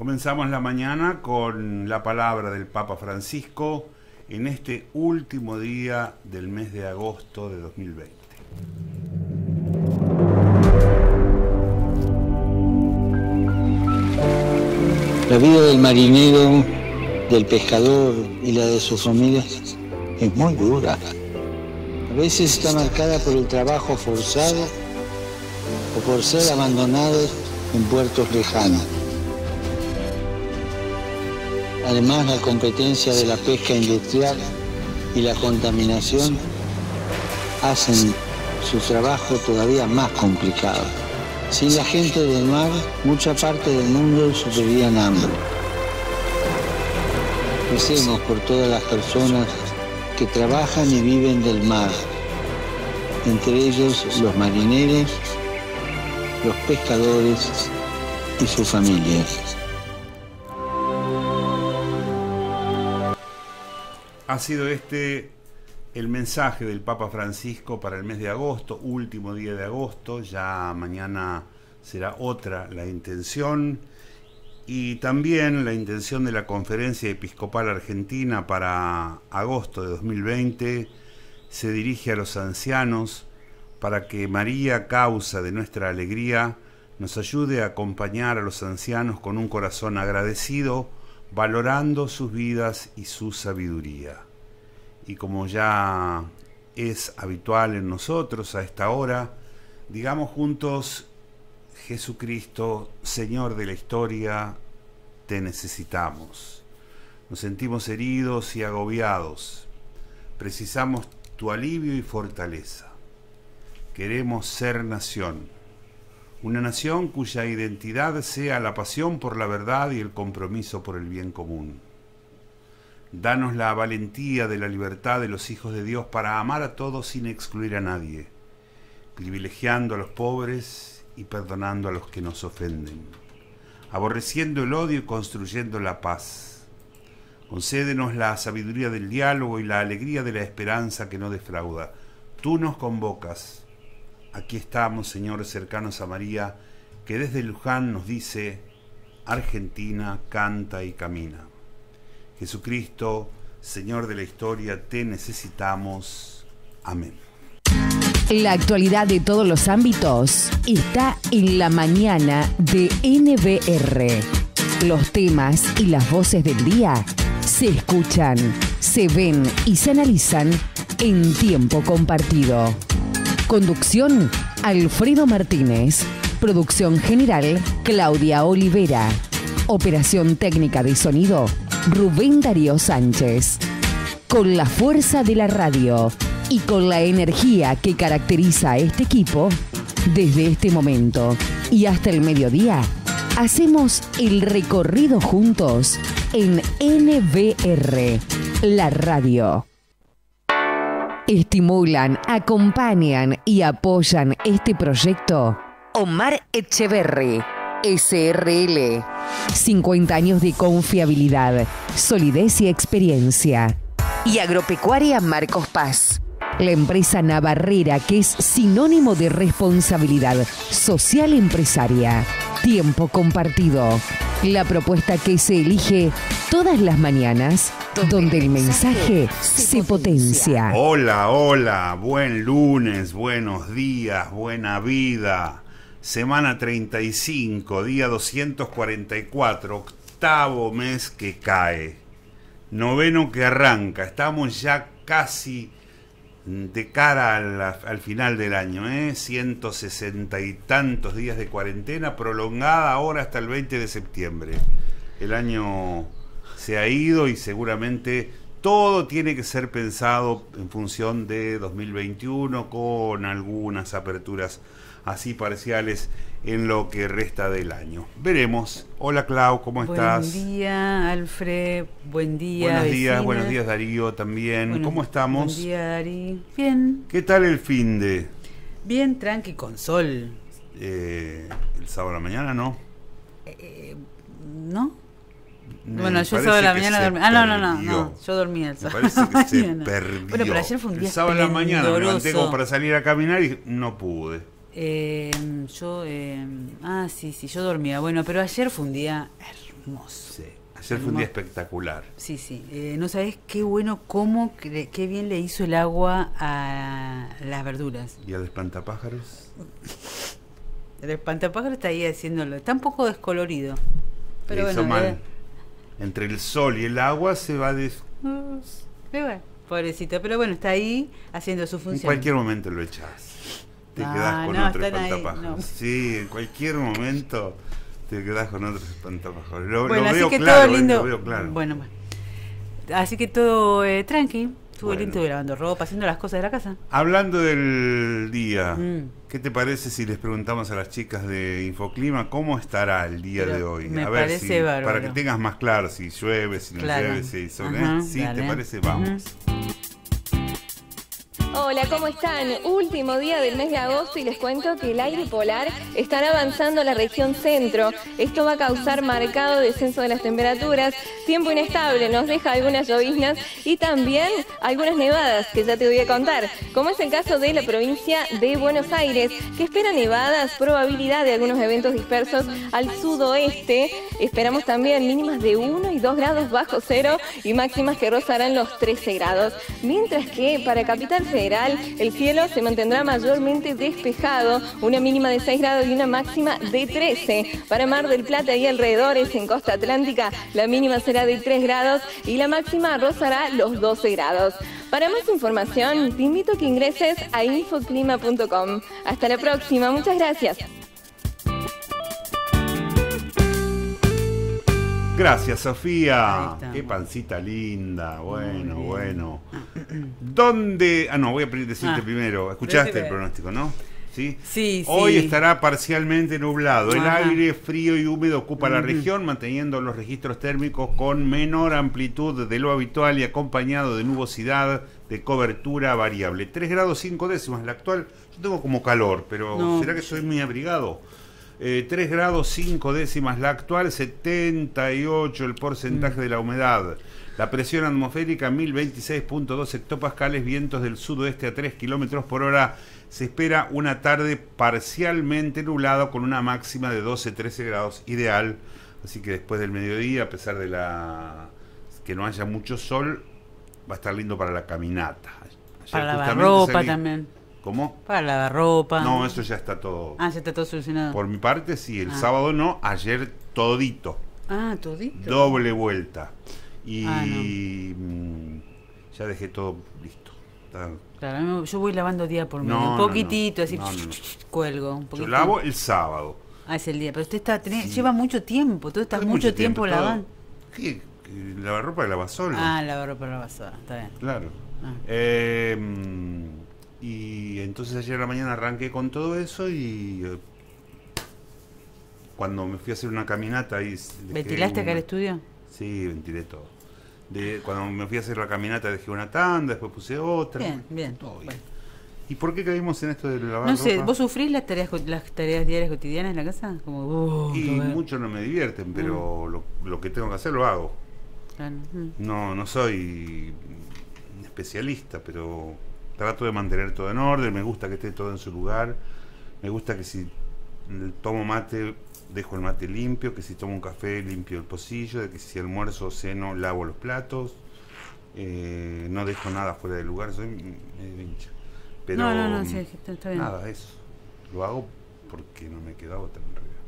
Comenzamos la mañana con la palabra del Papa Francisco en este último día del mes de agosto de 2020. La vida del marinero, del pescador y la de su familia es muy dura. A veces está marcada por el trabajo forzado o por ser abandonados en puertos lejanos. Además, la competencia de la pesca industrial y la contaminación hacen su trabajo todavía más complicado. Sin la gente del mar, mucha parte del mundo sufriría en hambre. Recemos por todas las personas que trabajan y viven del mar, entre ellos los marineros, los pescadores y sus familias. Ha sido este el mensaje del Papa Francisco para el mes de agosto, último día de agosto, ya mañana será otra la intención. Y también la intención de la Conferencia Episcopal Argentina para agosto de 2020 se dirige a los ancianos para que María, causa de nuestra alegría, nos ayude a acompañar a los ancianos con un corazón agradecido, valorando sus vidas y su sabiduría. Y como ya es habitual en nosotros a esta hora, digamos juntos, Jesucristo, Señor de la historia, te necesitamos. Nos sentimos heridos y agobiados. Precisamos tu alivio y fortaleza. Queremos ser nación. Una nación cuya identidad sea la pasión por la verdad y el compromiso por el bien común. Danos la valentía de la libertad de los hijos de Dios para amar a todos sin excluir a nadie, privilegiando a los pobres y perdonando a los que nos ofenden, aborreciendo el odio y construyendo la paz. Concédenos la sabiduría del diálogo y la alegría de la esperanza que no defrauda. Tú nos convocas. Aquí estamos, Señor, cercanos a María, que desde Luján nos dice, Argentina canta y camina. Jesucristo, Señor de la historia, te necesitamos. Amén. La actualidad de todos los ámbitos está en la mañana de NBR. Los temas y las voces del día se escuchan, se ven y se analizan en tiempo compartido. Conducción, Alfredo Martínez. Producción general, Claudia Olivera. Operación técnica de sonido, Rubén Darío Sánchez. Con la fuerza de la radio y con la energía que caracteriza a este equipo, desde este momento y hasta el mediodía, hacemos el recorrido juntos en NBR, la radio. Estimulan, acompañan y apoyan este proyecto Omar Echeverry, SRL. 50 años de confiabilidad, solidez y experiencia. Y Agropecuaria Marcos Paz. La empresa navarrera que es sinónimo de responsabilidad social empresaria. Tiempo compartido. La propuesta que se elige todas las mañanas, donde el mensaje se potencia. Hola, hola, buen lunes, buenos días, buena vida. Semana 35, día 244, octavo mes que cae. Noveno que arranca. Estamos ya casi de cara al, final del año, ¿eh? 160 y tantos días de cuarentena prolongada ahora hasta el 20 de septiembre. El año se ha ido y seguramente todo tiene que ser pensado en función de 2021 con algunas aperturas así parciales en lo que resta del año. Veremos. Hola Clau, ¿cómo estás? Buen día, Alfred. Buen día. Buenos días, buenos días Darío también. ¿Cómo estamos? Buen día, Dari. Bien. ¿Qué tal el fin de? Bien, tranqui, con sol. Eh, el sábado a la mañana, ¿no? Eh, ¿No? Bueno, yo sábado a la mañana dormí. Ah, no, no, no, no, Yo dormía el sábado. Me parece que se perdió. Bueno, pero ayer fue un día El sábado a la mañana me levanté como para salir a caminar y no pude. Eh, yo, eh, ah, sí, sí, yo dormía. Bueno, pero ayer fue un día hermoso. Sí. Ayer fue un día espectacular. Sí, sí. Eh, no sabes qué bueno, cómo, qué bien le hizo el agua a las verduras. ¿Y al espantapájaros? El espantapájaros está ahí haciéndolo. Está un poco descolorido. Pero bueno, mal. Entre el sol y el agua se va des... pobrecito. Pero bueno, está ahí haciendo su función. En cualquier momento lo echas. Te quedas con otro espantapájaros. Sí, en cualquier momento te quedas con otro espantapájaros. Lo, bueno, así que todo lindo. Bueno, bueno. Así que todo eh, tranqui. Estuvo lindo lavando ropa, haciendo las cosas de la casa. Hablando del día, mm. ¿qué te parece si les preguntamos a las chicas de Infoclima cómo estará el día de hoy? Me a ver parece si, para que tengas más claro si llueve, si no llueve, si son, ¿eh? Sí, ¿te parece? Vamos. Hola, ¿cómo están? Último día del mes de agosto y les cuento que el aire polar estará avanzando a la región centro. Esto va a causar marcado descenso de las temperaturas, tiempo inestable, nos deja algunas lloviznas y también algunas nevadas que ya te voy a contar, como es el caso de la provincia de Buenos Aires, que espera nevadas, probabilidad de algunos eventos dispersos al sudoeste. Esperamos también mínimas de 1 y 2 grados bajo cero y máximas que rozarán los 13 grados. Mientras que para Capital Federal, el cielo se mantendrá mayormente despejado, una mínima de 6 grados y una máxima de 13. Para Mar del Plata y alrededores, en costa atlántica, la mínima será de 3 grados y la máxima rozará los 12 grados. Para más información, te invito a que ingreses a infoclima.com. Hasta la próxima, muchas gracias. Gracias, Sofía. Qué pancita linda. Bueno, bueno. ¿Dónde? Ah, no, voy a decirte ah, primero. Escuchaste el pronóstico, ¿no? ¿Sí? Sí, Hoy estará parcialmente nublado. El aire frío y húmedo ocupa la región, manteniendo los registros térmicos con menor amplitud de lo habitual y acompañado de nubosidad de cobertura variable. 3 grados 5 décimas. La actual, yo tengo como calor, pero ¿será que soy muy abrigado? 3 eh, grados 5 décimas la actual, 78 el porcentaje mm. de la humedad. La presión atmosférica 1026.2 hectopascales, vientos del sudoeste a 3 kilómetros por hora. Se espera una tarde parcialmente nublada con una máxima de 12-13 grados, ideal. Así que después del mediodía, a pesar de la que no haya mucho sol, va a estar lindo para la caminata. para la ropa también. ¿Cómo? Para lavar ropa. No, eso ya está todo. Ah, ya está todo solucionado. Por mi parte, sí. El ah. sábado no, ayer todito. Ah, todito. Doble vuelta. Y ah, mm, ya dejé todo listo. Claro, yo voy lavando día por medio. un poquitito, así cuelgo. Un yo lavo el sábado. Ah, es el día. Pero usted está lleva mucho tiempo. Tú estás mucho, tiempo, lavando. Sí, lavar ropa y lavar solo. Ah, lavar ropa y lavar solo. Está bien. Claro. Ah. Eh, mm, y entonces ayer a la mañana arranqué con todo eso y eh, cuando me fui a hacer una caminata ahí... ¿Ventilaste acá el estudio? Sí, ventilé todo. De, cuando me fui a hacer la caminata dejé una tanda, después puse otra. Bien, bien. ¿Y por qué caímos en esto de lavar No sé, ¿vos sufrís las tareas, las tareas diarias cotidianas en la casa? Como, uh, y mucho no me divierten, pero ah. lo, lo, que tengo que hacer lo hago. No, no soy especialista, pero trato de mantener todo en orden, me gusta que esté todo en su lugar, me gusta que si tomo mate, dejo el mate limpio, que si tomo un café, limpio el pocillo, de que si almuerzo o ceno, lavo los platos, eh, no dejo nada fuera del lugar, soy hincha. Pero no, no, no, sí, está, bien. Nada, eso. Lo hago porque no me queda otra en realidad.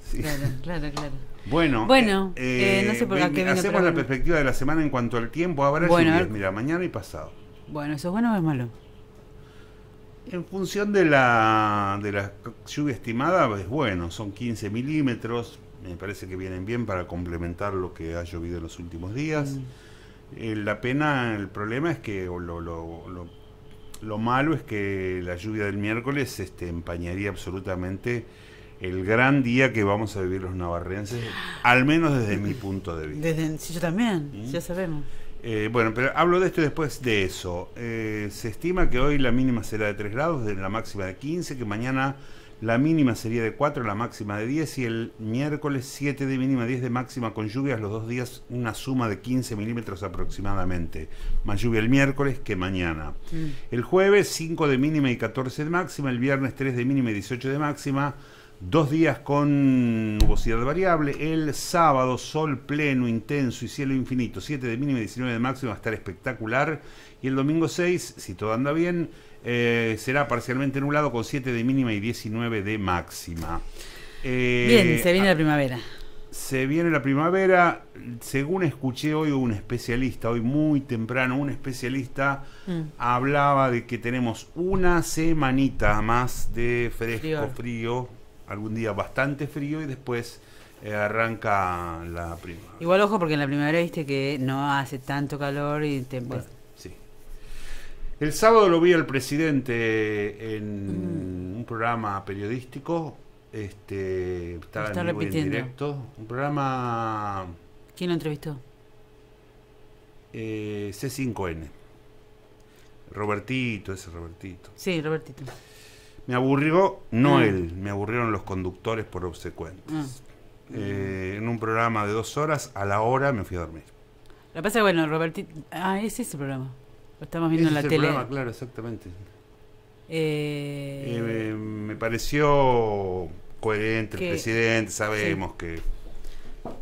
Sí. Claro, claro, claro. Bueno, bueno eh, no sé por qué hacemos la perspectiva de la semana en cuanto al tiempo. Habrá bueno, mira, mañana y pasado. Bueno, ¿eso es bueno o es malo? En función de la, de la lluvia estimada, es bueno, son 15 milímetros, me parece que vienen bien para complementar lo que ha llovido en los últimos días. Mm. Eh, la pena, el problema es que lo, lo, lo, lo, malo es que la lluvia del miércoles este, empañaría absolutamente el gran día que vamos a vivir los navarrenses, al menos desde mi punto de vista. Desde, sí, yo también, ¿Mm? ya sabemos. Eh, bueno, pero hablo de esto después de eso. Eh, se estima que hoy la mínima será de 3 grados, de la máxima de 15, que mañana la mínima sería de 4, la máxima de 10 y el miércoles 7 de mínima, 10 de máxima con lluvias, los dos días una suma de 15 milímetros aproximadamente. Más lluvia el miércoles que mañana. Mm. El jueves 5 de mínima y 14 de máxima, el viernes 3 de mínima y 18 de máxima Dos días con nubosidad variable. El sábado, sol pleno, intenso y cielo infinito. 7 de mínima y 19 de máximo. Va a estar espectacular. Y el domingo 6, si todo anda bien, eh, será parcialmente nublado con 7 de mínima y 19 de máxima. Eh, bien, se viene la primavera. Se viene la primavera. Según escuché hoy un especialista, hoy muy temprano, un especialista mm. hablaba de que tenemos una semanita más de fresco, frío algún día bastante frío y después eh, arranca la primavera. Igual ojo porque en la primavera viste que no hace tanto calor y te... sí. El sábado lo vi al presidente en mm. un programa periodístico, este, estaba Está en, directo, un programa... ¿Quién lo entrevistó? Eh, C5N. Robertito, ese Robertito. Sí, Robertito. Me aburrió, no mm. él, me aburrieron los conductores por obsecuentes. Mm. Eh, en un programa de dos horas, a la hora me fui a dormir. Lo que pasa es bueno, Robertito. Ah, ese es ese programa. Lo estamos viendo en la tele. Programa, claro, exactamente. Eh... Eh, me pareció coherente el presidente, sabemos que.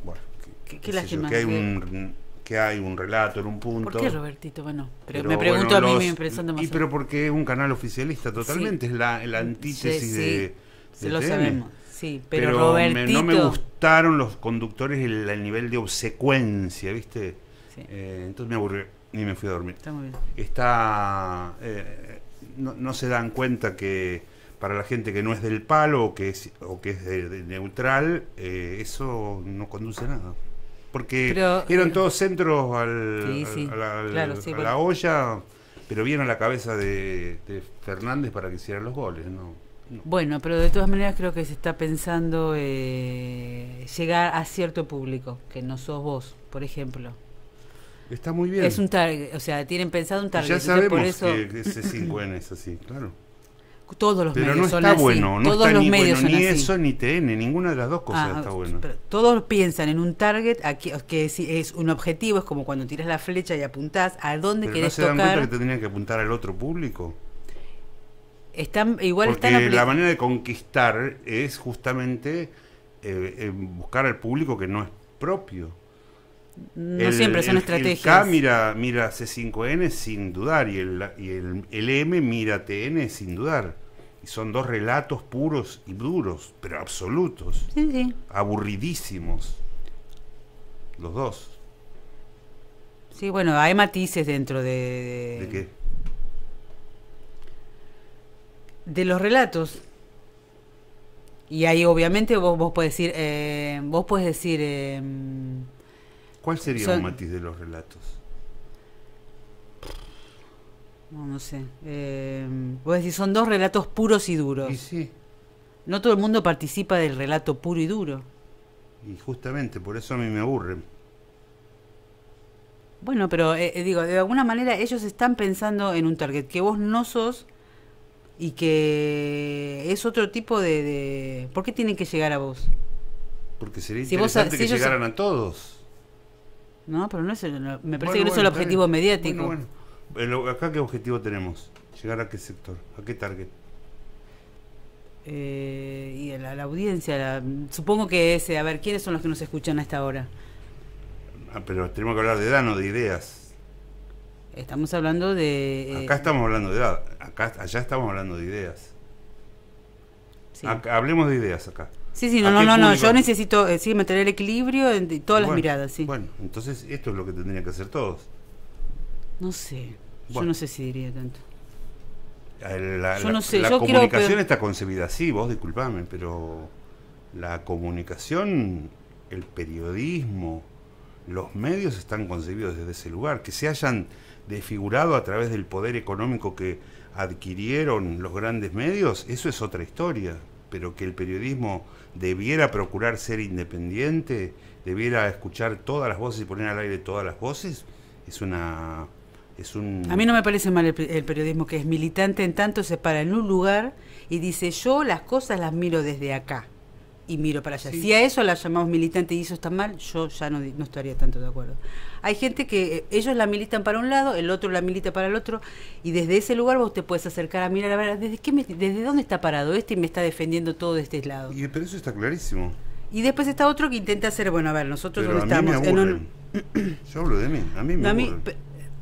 Bueno, que, que, que hay un que hay un relato en un punto. ¿Por qué Robertito? Bueno, pero, me pregunto a mí, me impresión Y pero porque es un canal oficialista totalmente, es la, la antítesis de, Se lo sabemos, sí, pero, Robertito... no me gustaron los conductores el, el nivel de obsecuencia, ¿viste? Eh, entonces me aburrí y me fui a dormir. Está muy bien. Está... Eh, no, no, se dan cuenta que para la gente que no es del palo o que es, o que es de, neutral, eh, eso no conduce a nada porque eran eh, todos centros al, a, la, olla, pero vieron la cabeza de, Fernández para que hicieran los goles. ¿no? Bueno, pero de todas maneras creo que se está pensando eh, llegar a cierto público, que no sos vos, por ejemplo. Está muy bien. Es un target, o sea, tienen pensado un target. Ya sabemos por eso... que ese 5N es así, claro todos los pero medios no está bueno, no está ni bueno ni eso ni TN, ninguna de las dos cosas ah, está bueno. todos piensan en un target aquí, que es, un objetivo, es como cuando tiras la flecha y apuntás a dónde pero querés no se dan cuenta que tendrían que apuntar al otro público. Están igual Porque la manera de conquistar es justamente eh, buscar al público que no es propio. No siempre son estrategias. El K mira, mira C5N sin dudar y el, y el M mira TN sin dudar. Y son dos relatos puros y duros, pero absolutos. Sí, sí. Aburridísimos. Los dos. Sí, bueno, hay matices dentro de... ¿De qué? De los relatos. Y ahí obviamente vos, vos puedes decir, eh, vos puedes decir... Eh, ¿Cuál sería un matiz de los relatos? No, no sé. Eh, vos decís, son dos relatos puros y duros. Y sí. No todo el mundo participa del relato puro y duro. Y justamente, por eso a mí me aburren. Bueno, pero eh, eh, digo, de alguna manera ellos están pensando en un target que vos no sos y que es otro tipo de... ¿Por qué tienen que llegar a vos? Porque sería interesante que llegaran a todos. No, pero no es me parece que no es el objetivo mediático. ¿Acá qué objetivo tenemos? ¿Llegar a qué sector? ¿A qué target? Eh, y a la, audiencia, supongo que ese, a ver, ¿quiénes son los que nos escuchan a esta hora? Ah, pero tenemos que hablar de edad, no de ideas. Estamos hablando de... Eh, acá estamos hablando de edad, acá, allá estamos hablando de ideas. hablemos de ideas acá. Sí, sí, no, no, no, yo necesito eh, sí, mantener el equilibrio en todas las miradas, sí. Bueno, entonces esto es lo que tendrían que hacer todos. No sé, yo no sé si diría tanto. La, yo no sé, la comunicación está concebida así, vos disculpame, pero la comunicación, el periodismo, los medios están concebidos desde ese lugar, que se hayan desfigurado a través del poder económico que adquirieron los grandes medios, eso es otra historia, pero que el periodismo debiera procurar ser independiente, debiera escuchar todas las voces y poner al aire todas las voces, es una... Es un... A mí no me parece mal el, periodismo que es militante en tanto se para en un lugar y dice yo las cosas las miro desde acá y miro para allá. Sí. Si a eso la llamamos militante y eso está mal, yo ya no, no estaría tanto de acuerdo. Hay gente que eh, ellos la militan para un lado, el otro la milita para el otro, y desde ese lugar vos te puedes acercar a mirar a ver desde, qué me- desde dónde está parado este y me está defendiendo todo de este lado. Y, pero eso está clarísimo. Y después está otro que intenta hacer, bueno, a ver, nosotros Pero a mí estamos un... Yo hablo de mí, a mí me No, a mí,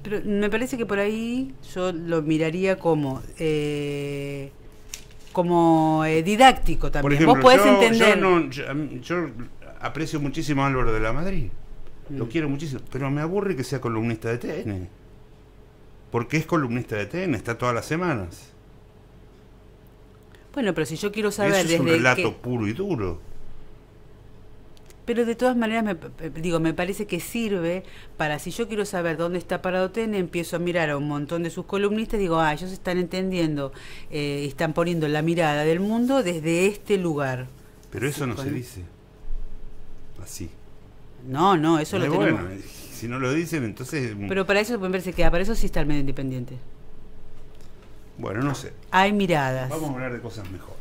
pero me parece que por ahí yo lo miraría como eh, como eh, didáctico también. Por ejemplo, Vos podés yo, entender. Yo, no- yo- a mí- yo aprecio muchísimo a Álvaro de la Madrid. Lo Mm. quiero muchísimo. Pero me aburre que sea columnista de TN. Porque es columnista de TN, está todas las semanas. Bueno, pero si yo quiero saber Eso es un desde relato qué- puro y duro. Pero de todas maneras, me, digo, me parece que sirve para si yo quiero saber dónde está parado TN, empiezo a mirar a un montón de sus columnistas y digo, ah, ellos están entendiendo, eh, están poniendo la mirada del mundo desde este lugar. Pero eso no se dice. Así. No, no, eso Eh, lo bueno, tenemos. si no lo dicen, entonces. Pero para eso me parece que ah, para eso sí está el medio independiente. Bueno, no sé. Hay miradas. Vamos a hablar de cosas mejores.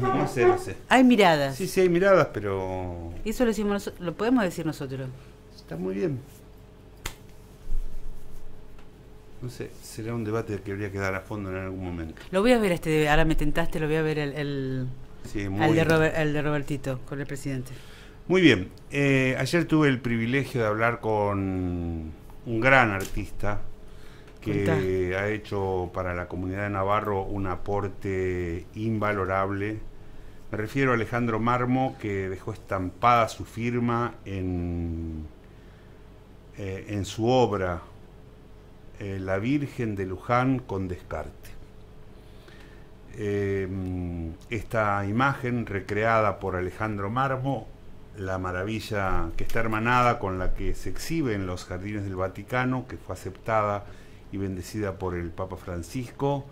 No sé, no sé. Hay miradas. Sí, sí, hay miradas, pero. Eso lo, decimos, lo podemos decir nosotros. Está muy bien. No sé, será un debate que habría que dar a fondo en algún momento. Lo voy a ver este, ahora me tentaste, lo voy a ver el, el, Sí, muy, de Robert- el de Robertito con el presidente. muy bien. Eh, ayer tuve el privilegio de hablar con un gran artista que ha hecho para la comunidad de Navarro un aporte invalorable. Me refiero a Alejandro Marmo, que dejó estampada su firma en, eh, en su obra eh, La Virgen de Luján con Descarte. Eh, esta imagen recreada por Alejandro Marmo, la maravilla que está hermanada con la que se exhibe en los jardines del Vaticano, que fue aceptada y bendecida por el Papa Francisco,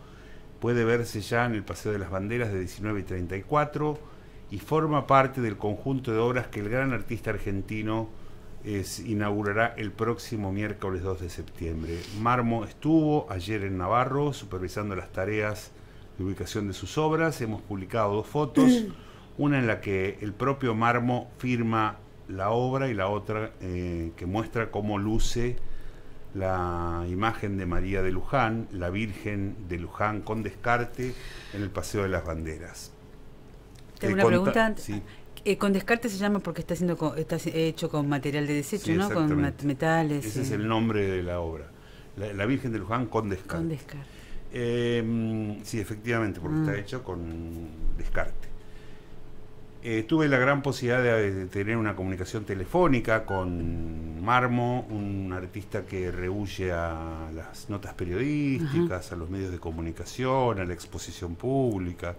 puede verse ya en el Paseo de las Banderas de 19 y 34 y forma parte del conjunto de obras que el gran artista argentino es- inaugurará el próximo miércoles 2 de septiembre. Marmo estuvo ayer en Navarro supervisando las tareas de ubicación de sus obras. Hemos publicado dos fotos, una en la que el propio Marmo firma la obra y la otra eh, que muestra cómo luce la imagen de María de Luján, la Virgen de Luján con descarte en el Paseo de las Banderas. Tengo Eh, una pregunta. sí. Eh, con descarte se llama porque está haciendo está hecho con material de desecho, Sí, ¿no? Con metales. Ese eh, es el nombre de la obra. La, la Virgen de Luján con descarte. Con descarte. Eh, mm, sí, efectivamente, porque Mm. está hecho con descarte. Eh, tuve la gran posibilidad de, de tener una comunicación telefónica con Marmo, un artista que rehuye a las notas periodísticas, a los medios de comunicación, a la exposición pública.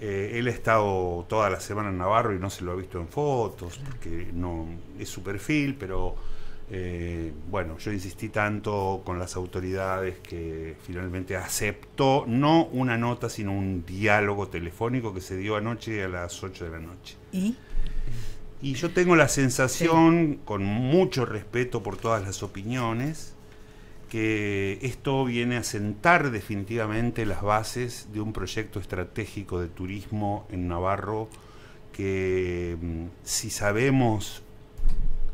Eh, él ha estado toda la semana en Navarro y no se lo ha visto en fotos, porque no es su perfil, pero eh, bueno, yo insistí tanto con las autoridades que finalmente aceptó no una nota, sino un diálogo telefónico que se dio anoche a las 8 de la noche. ¿Y? Y yo tengo la sensación, con mucho respeto por todas las opiniones, que esto viene a sentar definitivamente las bases de un proyecto estratégico de turismo en Navarro que mm, si sabemos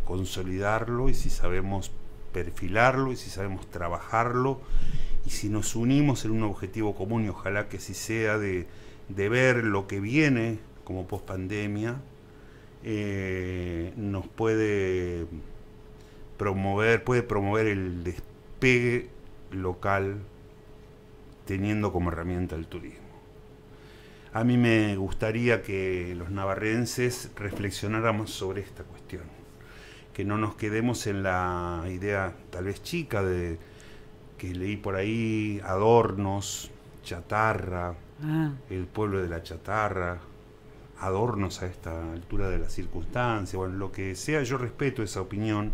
consolidarlo y si sabemos perfilarlo y si sabemos trabajarlo y si nos unimos en un objetivo común y ojalá que sí sea de, de ver lo que viene como pospandemia, eh, nos puede promover, puede promover el despegue local teniendo como herramienta el turismo. A mí me gustaría que los navarrenses reflexionáramos sobre esta cuestión, que no nos quedemos en la idea tal vez chica de que leí por ahí adornos, chatarra, Ah, el pueblo de la chatarra, adornos a esta altura de la circunstancia, bueno, lo que sea, yo respeto esa opinión,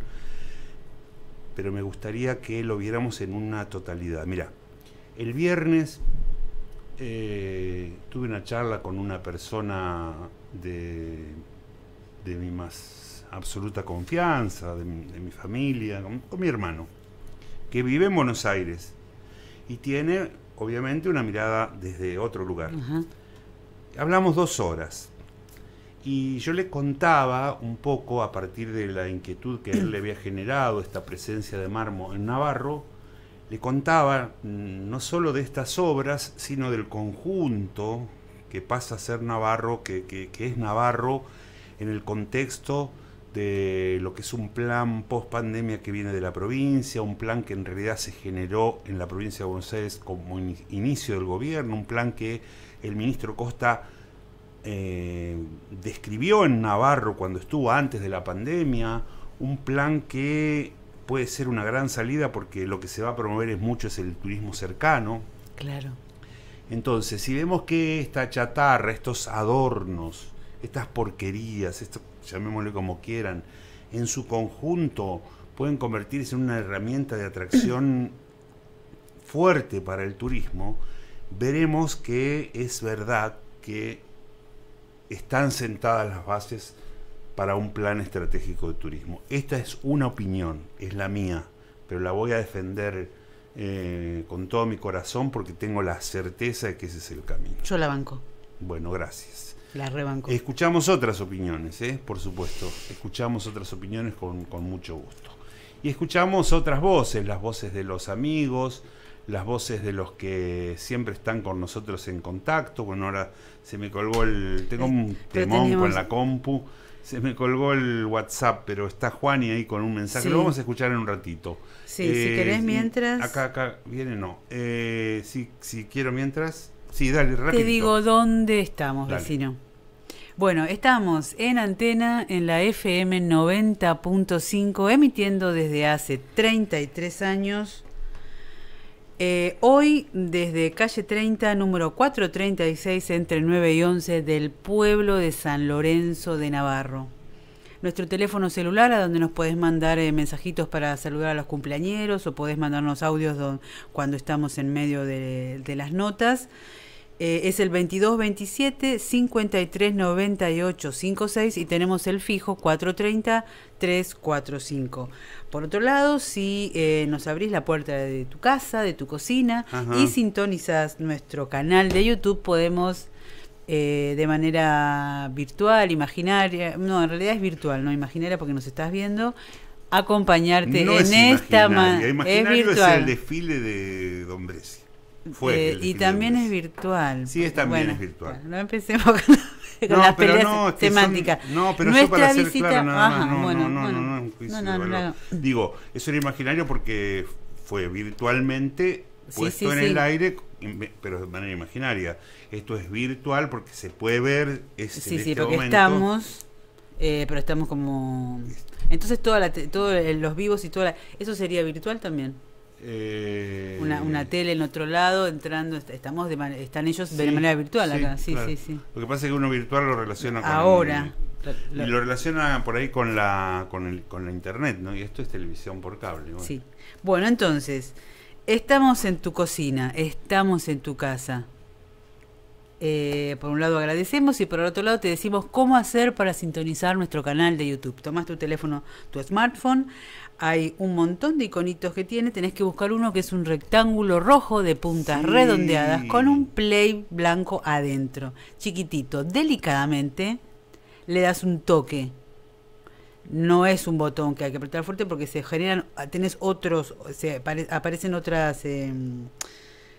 pero me gustaría que lo viéramos en una totalidad. Mira, el viernes eh, tuve una charla con una persona de, de mi más absoluta confianza, de mi, de mi familia, con, con mi hermano, que vive en Buenos Aires y tiene obviamente una mirada desde otro lugar. Hablamos dos horas Y yo le contaba un poco, a partir de la inquietud que él le había generado, esta presencia de Marmo en Navarro, le contaba mm, no solo de estas obras, sino del conjunto que pasa a ser Navarro, que, que, que es Navarro en el contexto lo que es un plan post pandemia que viene de la provincia, un plan que en realidad se generó en la provincia de Buenos Aires como inicio del gobierno, un plan que el ministro Costa eh, describió en Navarro cuando estuvo antes de la pandemia, un plan que puede ser una gran salida porque lo que se va a promover es mucho es el turismo cercano. Claro. Entonces, si vemos que esta chatarra, estos adornos, estas porquerías, esto, llamémosle como quieran, en su conjunto pueden convertirse en una herramienta de atracción fuerte para el turismo, veremos que es verdad que están sentadas las bases para un plan estratégico de turismo. Esta es una opinión, es la mía, pero la voy a defender eh, con todo mi corazón porque tengo la certeza de que ese es el camino. Yo la banco. Bueno, gracias. La rebanco. Escuchamos otras opiniones, ¿eh? por supuesto. Escuchamos otras opiniones con, con mucho gusto. Y escuchamos otras voces, las voces de los amigos, las voces de los que siempre están con nosotros en contacto. Bueno, ahora se me colgó el... Tengo un temón con la compu. Se me colgó el WhatsApp, pero está Juani ahí con un mensaje. Lo vamos a escuchar en un ratito. Sí, si Eh, querés mientras... Acá, acá, viene, no. Eh, si, si quiero mientras... Sí, dale, rápido. Te digo dónde estamos, Dale. vecino. Bueno, estamos en antena en la FM 90.5, emitiendo desde hace 33 años. Eh, hoy, desde calle 30, número 436, entre 9 y 11, del pueblo de San Lorenzo de Navarro. Nuestro teléfono celular, a donde nos podés mandar eh, mensajitos para saludar a los cumpleañeros o podés mandarnos audios don- cuando estamos en medio de, de las notas. Eh, es el 2227 53 98 56 y tenemos el fijo 430 345. Por otro lado, si eh, nos abrís la puerta de tu casa, de tu cocina Ajá. y sintonizas nuestro canal de YouTube, podemos eh, de manera virtual, imaginaria, no, en realidad es virtual, no imaginaria porque nos estás viendo, acompañarte no en es esta ma- imaginaria. es es, virtual. el desfile de Don Bresci. Fue Eh, y también es virtual. Sí, es también es virtual. bueno, no empecemos con, con No, las peleas no, es son- no, pero yo Nuestra ser visita, claro nada ajá, más, no, bueno, no, no, bueno. no, no, un juicio de valor. Digo, eso era imaginario porque fue virtualmente puesto sí, en sí. el aire, pero de manera imaginaria. Esto es virtual porque se puede ver, es en Sí, sí, este porque momento. estamos, eh, pero estamos como... Entonces toda la te- todo el- los vivos y toda la- Eso sería virtual también. eh, Una, una tele en otro lado, entrando, est- estamos de man- están ellos de manera virtual acá. Sí, claro. sí, sí. Lo que pasa es que uno virtual lo relaciona con Ahora. y lo- lo relaciona por ahí con la con el, con la internet, ¿no? Y esto es televisión por cable. bueno. Sí. Bueno, entonces, estamos en tu cocina, estamos en tu casa. Eh, por un lado agradecemos y por el otro lado te decimos cómo hacer para sintonizar nuestro canal de YouTube. Tomás tu teléfono, tu smartphone, hay un montón de iconitos que tiene, tenés que buscar uno que es un rectángulo rojo de puntas Sí. redondeadas con un play blanco adentro, chiquitito, delicadamente le das un toque no es un botón que hay que apretar fuerte porque se generan, tenés otros, se apare- aparecen otras, eh,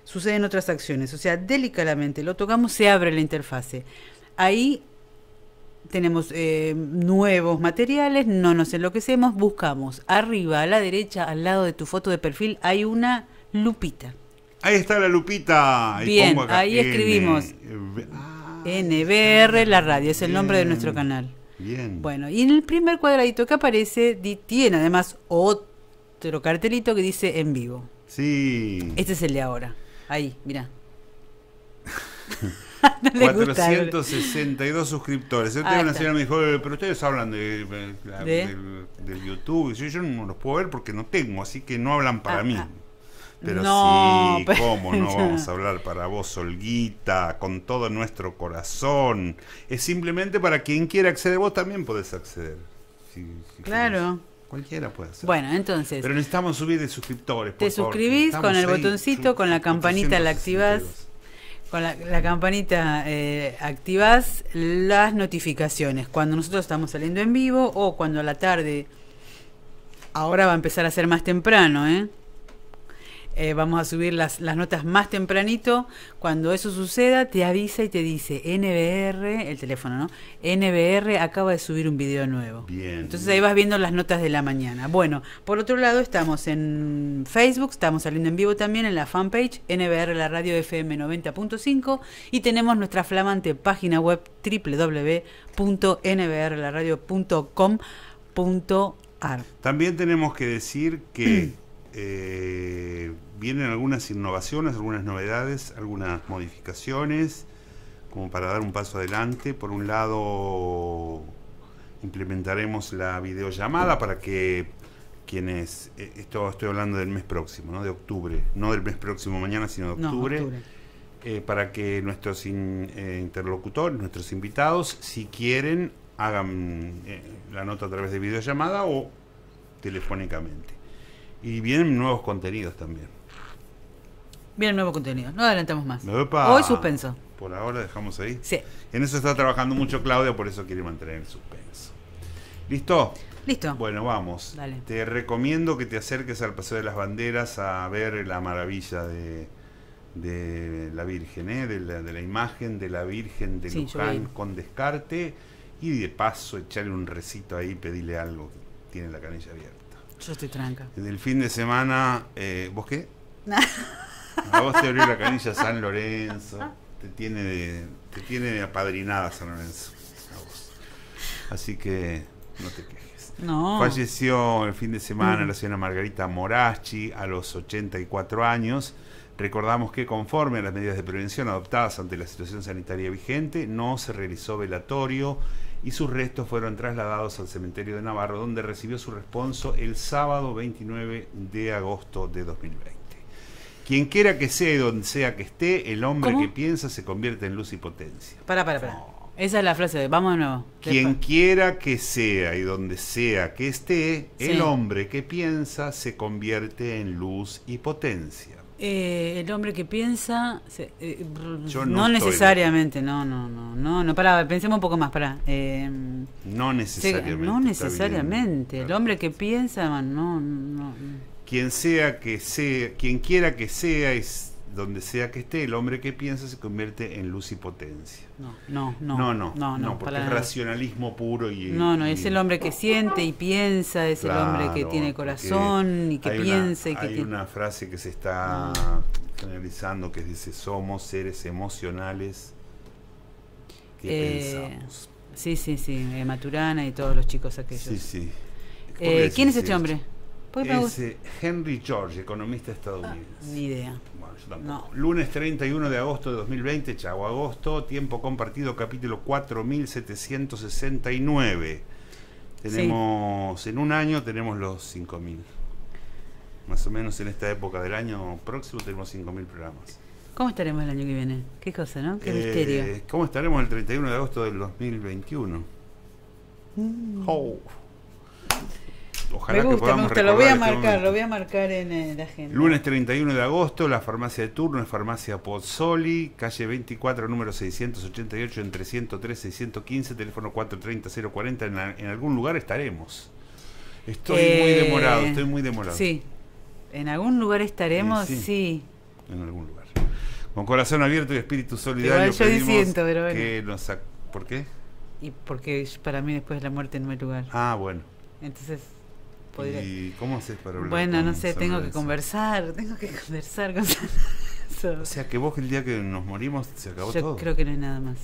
suceden otras acciones. O sea, delicadamente lo tocamos, se abre la interfase. Ahí tenemos eh, nuevos materiales, no nos enloquecemos, buscamos arriba, a la derecha, al lado de tu foto de perfil, hay una lupita. Ahí está la lupita. Y Bien, pongo acá ahí N. escribimos. Ah, NBR, la radio, es el nombre de nuestro canal. Bien. Bueno, y en el primer cuadradito que aparece, tiene además otro cartelito que dice en vivo. Sí. Este es el de ahora. Ahí, mira. no le gusta. 462 suscriptores. Ahí día una señora me dijo, "Eh, pero ustedes hablan de, de- ¿De? del, del YouTube. Y yo, yo no los puedo ver porque no tengo, así que no hablan para Ah, mí. ah. Pero No, sí, pero- ¿cómo no vamos a hablar para vos, Olguita, con todo nuestro corazón? Es simplemente para quien quiera acceder, vos también podés acceder. si- si Claro. querés. Cualquiera puede hacer. Bueno, entonces, Pero necesitamos subir de suscriptores. por te favor, suscribís con el botoncito, con la campanita la activás. 462. Con la, la campanita eh, activas las notificaciones cuando nosotros estamos saliendo en vivo o cuando a la tarde. Ahora va a empezar a ser más temprano, ¿eh? Eh, vamos a subir las, las notas más tempranito. Cuando eso suceda, te avisa y te dice NBR, el teléfono, ¿no? NBR acaba de subir un video nuevo. Bien. Entonces ahí vas viendo las notas de la mañana. Bueno, por otro lado, estamos en Facebook, estamos saliendo en vivo también en la fanpage NBR, la radio FM 90.5 y tenemos nuestra flamante página web www.nbrlaradio.com.ar. También tenemos que decir que eh, vienen algunas innovaciones, algunas novedades, algunas modificaciones, como para dar un paso adelante. Por un lado, implementaremos la videollamada para que quienes, eh, esto estoy hablando del mes próximo, ¿no? de octubre, no del mes próximo mañana, sino de No, octubre. octubre. eh, para que nuestros in- eh, interlocutores, nuestros invitados, si quieren, hagan eh, la nota a través de videollamada o telefónicamente. Y vienen nuevos contenidos también. Viene nuevo contenido, no adelantamos más. ¡Epa! Hoy suspenso. Por ahora dejamos ahí. Sí, En eso está trabajando mucho Claudia, por eso quiere mantener el suspenso. ¿Listo? listo. Bueno, vamos. Dale. Te recomiendo que te acerques al Paseo de las Banderas a ver la maravilla de, de la Virgen, ¿eh? de, la, de la imagen de la Virgen de Sí. Luján con Descarte y de paso echarle un recito ahí, pedirle algo que tiene la canilla abierta. Yo estoy tranca. En el fin de semana, eh, ¿vos qué? A vos te abrió la canilla San Lorenzo, te tiene, de- te tiene apadrinada San Lorenzo. a vos. Así que no te quejes. No. Falleció el fin de semana la señora Margarita Morachi a los 84 años. Recordamos que conforme a las medidas de prevención adoptadas ante la situación sanitaria vigente, no se realizó velatorio y sus restos fueron trasladados al cementerio de Navarro, donde recibió su responso el sábado 29 de agosto de 2020. Quien quiera que sea y donde sea que esté, el hombre ¿Cómo? que piensa se convierte en luz y potencia. Para, para, para. Esa es la frase de vamos de nuevo. Quien quiera que sea y donde sea que esté, Sí. el hombre que piensa se convierte en luz y potencia. Eh, el hombre que piensa. se- eh, Yo no, no necesariamente, no, no, no, no, no, pará, pensemos un poco más, pará. Eh, No se- necesariamente. no necesariamente. bien. El hombre que piensa, no, no. Quien sea que sea, quien quiera que sea y s- donde sea que esté, el hombre que piensa se convierte en luz y potencia. No, no, no. No, no, no, no, porque es racionalismo puro y No, no, y- es el hombre que siente y piensa, es el hombre que Claro, tiene corazón y que piensa y que hay tiene... una frase que se está generalizando que dice somos seres emocionales que Eh, pensamos. Sí, sí, sí, eh, Maturana y todos los chicos aquellos. Sí, sí. ¿Por Eh, ¿Quién es este hombre? Es eh, Henry George, economista estadounidense. Ni idea. Yo tampoco. No. Lunes 31 de agosto de 2020, chavo agosto, tiempo compartido, capítulo 4769. Tenemos, en un año tenemos los 5000. Más o menos en esta época del año próximo tenemos 5000 programas. ¿Cómo estaremos el año que viene? Qué cosa, ¿no? Qué Eh, misterio. ¿Cómo estaremos el 31 de agosto del 2021? Oh. Ojalá me que gusta, me podamos gusta. Lo voy a este marcar, momento. lo voy a marcar en eh, la agenda. Lunes 31 de agosto, la farmacia de turno es Farmacia Pozzoli, calle 24, número 688, entre 103 y 615, teléfono 430-040. En, en algún lugar estaremos. Estoy muy Eh, demorado, estoy muy demorado. Sí. En algún lugar estaremos, Sí, sí. sí. En algún lugar. Con corazón abierto y espíritu solidario Igual yo disiento, pero bueno. que nos... ¿Por qué? Y porque para mí después de la muerte no hay lugar. Ah, bueno. Entonces, podría... ¿Y cómo haces para hablar Bueno, no sé, tengo que conversar, tengo que conversar con San. O sea que vos el día que nos morimos se acabó Yo todo. creo que no hay nada más.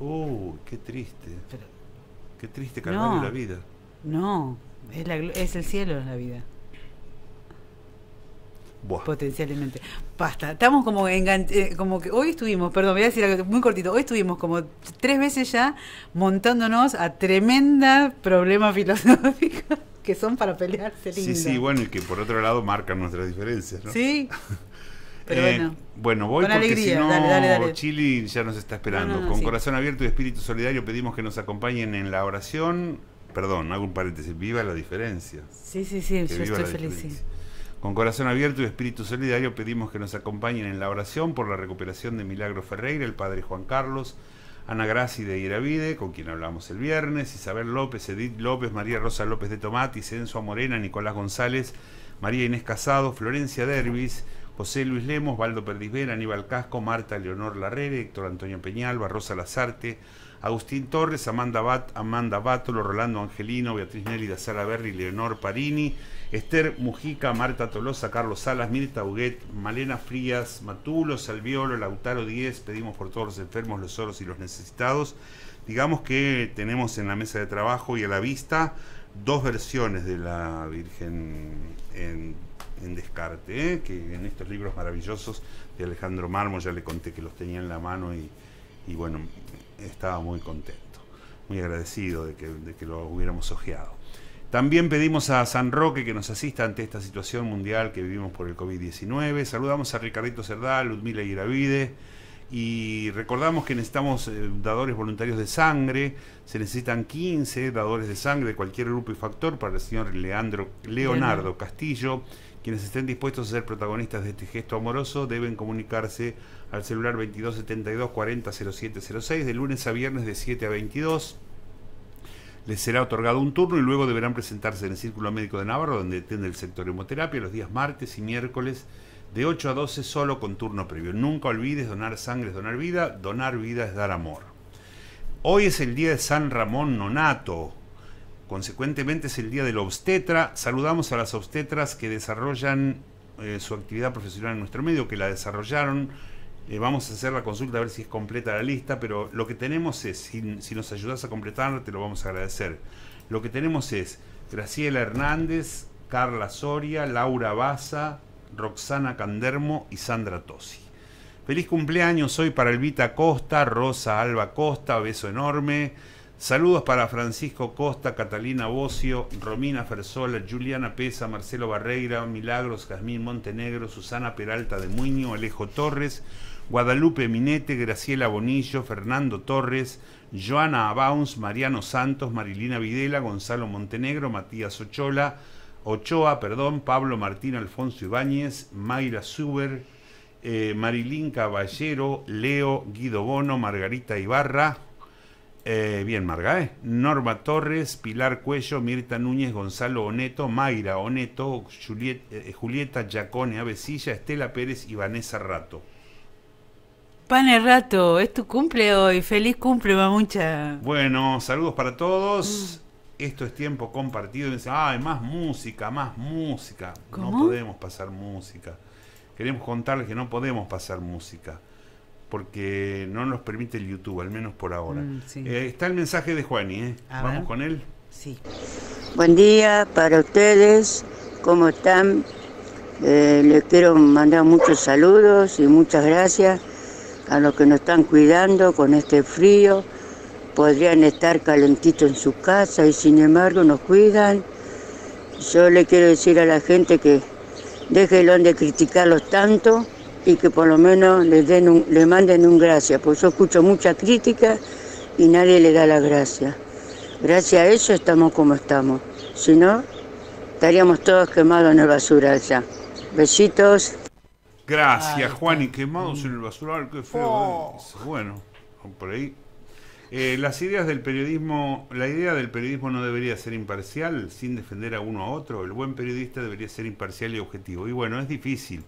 Uh, qué triste. Pero Qué triste calvario No. la vida. no, es, la es el cielo la vida, Buah. potencialmente. Basta, estamos como engan- eh, como que hoy estuvimos, perdón, voy a decir algo muy cortito, hoy estuvimos como tres veces ya montándonos a tremenda problema filosófico que son para pelearse lindo. Sí, sí, bueno, y que por otro lado marcan nuestras diferencias, ¿no? Sí, pero Eh, bueno. Bueno, voy Con porque si no, dale, dale, dale. Chile ya nos está esperando. No, no, no, Con sí. corazón abierto y espíritu solidario pedimos que nos acompañen en la oración. Perdón, hago un paréntesis. Viva la diferencia. Sí, sí, sí, Que yo estoy feliz. sí. Con corazón abierto y espíritu solidario pedimos que nos acompañen en la oración por la recuperación de Milagro Ferreira, el padre Juan Carlos, Ana Graci de Iravide, con quien hablamos el viernes, Isabel López, Edith López, María Rosa López de Tomati, Censo Morena, Nicolás González, María Inés Casado, Florencia Dervis, José Luis Lemos, Valdo Perdisbera, Aníbal Casco, Marta Leonor Larrere, Héctor Antonio Peñalba, Rosa Lazarte, Agustín Torres, Amanda, Bat, Amanda Bátolo, Rolando Angelino, Beatriz Nélida, Sara Berri, Leonor Parini, Esther Mujica, Marta Tolosa, Carlos Salas, Mirta Huguet, Malena Frías, Matulo, Salviolo, Lautaro Díez, pedimos por todos los enfermos, los solos y los necesitados. Digamos que tenemos en la mesa de trabajo y a la vista dos versiones de la Virgen en, descarte, ¿eh? que en estos libros maravillosos de Alejandro Marmo ya le conté que los tenía en la mano y, y bueno, estaba muy contento, muy agradecido de que, de que lo hubiéramos ojeado. También pedimos a San Roque que nos asista ante esta situación mundial que vivimos por el COVID-19. Saludamos a Ricardito Cerdal, Ludmila Iravide y recordamos que necesitamos eh, dadores voluntarios de sangre. Se necesitan 15 dadores de sangre de cualquier grupo y factor para el señor Leandro, Leonardo Castillo. Quienes estén dispuestos a ser protagonistas de este gesto amoroso deben comunicarse al celular 2272 40 0706 de lunes a viernes de 7 a 22. Les será otorgado un turno y luego deberán presentarse en el Círculo Médico de Navarro, donde atiende el sector hemoterapia, los días martes y miércoles de 8 a 12 solo con turno previo. Nunca olvides, donar sangre es donar vida, donar vida es dar amor. Hoy es el día de San Ramón Nonato, consecuentemente es el día del obstetra. Saludamos a las obstetras que desarrollan eh, su actividad profesional en nuestro medio, que la desarrollaron eh, vamos a hacer la consulta a ver si es completa la lista, pero lo que tenemos es, si, nos ayudas a completar, te lo vamos a agradecer. Lo que tenemos es Graciela Hernández, Carla Soria, Laura Baza, Roxana Candermo y Sandra Tosi. Feliz cumpleaños hoy para Elvita Costa, Rosa Alba Costa, beso enorme. Saludos para Francisco Costa, Catalina Bocio, Romina Fersola, Juliana Pesa, Marcelo Barreira, Milagros, Jazmín Montenegro, Susana Peralta de Muño, Alejo Torres, Guadalupe Minete, Graciela Bonillo, Fernando Torres, Joana Abauns, Mariano Santos, Marilina Videla, Gonzalo Montenegro, Matías Ochola, Ochoa, perdón, Pablo Martín Alfonso Ibáñez, Mayra Suber, eh, Marilín Caballero, Leo, Guido Bono, Margarita Ibarra, eh, bien Marga, ¿eh? Norma Torres, Pilar Cuello, Mirta Núñez, Gonzalo Oneto, Mayra Oneto, Julieta Giacone Avesilla, Estela Pérez y Vanessa Rato. Pane Rato, es tu cumple hoy. Feliz cumple, mamucha. Bueno, saludos para todos. Esto es tiempo compartido. Y ay, más música, más música. No podemos pasar música. Queremos contarles que no podemos pasar música. Porque no nos permite el YouTube, al menos por ahora. Mm, eh, está el mensaje de Juani, ¿eh? Vamos con él. Sí. Buen día para ustedes. ¿Cómo están? Eh, les quiero mandar muchos saludos y muchas gracias a los que nos están cuidando con este frío. Podrían estar calentitos en su casa y sin embargo nos cuidan. Yo le quiero decir a la gente que déjenlo de criticarlos tanto y que por lo menos les, den le manden un gracias, porque yo escucho mucha crítica y nadie le da la gracia. Gracias a eso estamos como estamos. Si no, estaríamos todos quemados en la basura allá. Besitos. Gracias, Juan, y quemados en el basural, qué feo. Oh. Bueno, por ahí. Eh, las ideas del periodismo, la idea del periodismo no debería ser imparcial sin defender a uno a otro. El buen periodista debería ser imparcial y objetivo. Y bueno, es difícil,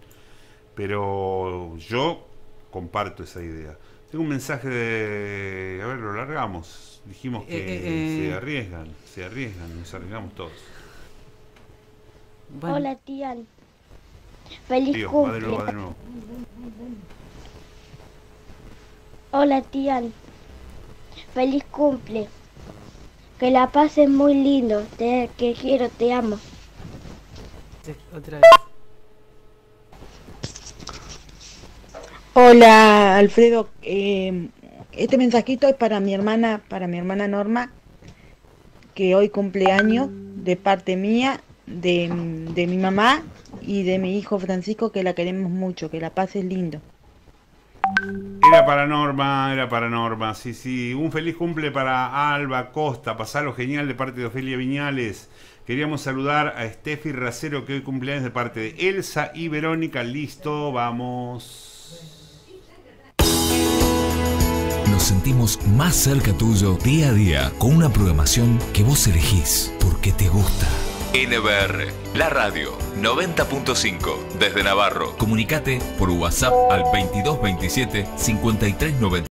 pero yo comparto esa idea. Tengo un mensaje de. A ver, lo largamos. Dijimos que eh, eh, se arriesgan, se arriesgan, nos arriesgamos todos. Hola, tía. Feliz cumple. Hola, tía. Feliz cumple. Que la pases muy lindo. Te que quiero, te amo. Otra vez. Hola, Alfredo. Eh, este mensajito es para mi hermana, para mi hermana Norma, que hoy cumple años de parte mía, de, de mi mamá y de mi hijo Francisco, que la queremos mucho, que la paz es lindo. Era para Norma, era para Norma, sí, sí. Un feliz cumple para Alba Costa, pasalo genial de parte de Ofelia Viñales. Queríamos saludar a Steffi Racero que hoy cumpleaños de parte de Elsa y Verónica. Listo, vamos. Sentimos más cerca tuyo día a día con una programación que vos elegís porque te gusta. NBR, la radio 90.5 desde Navarro. Comunicate por WhatsApp al 2227 5390.